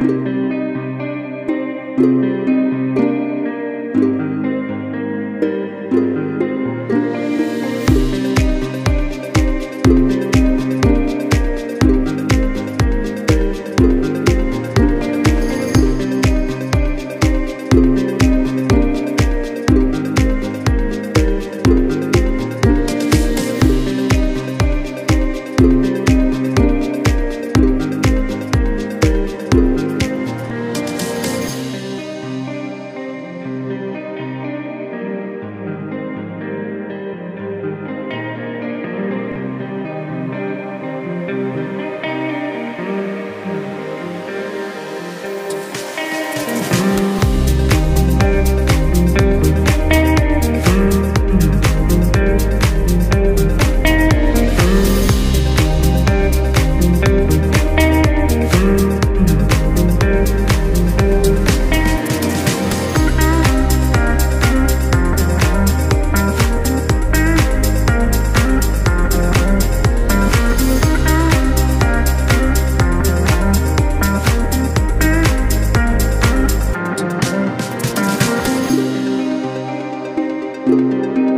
Música Música